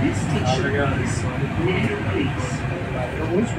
This teacher. Is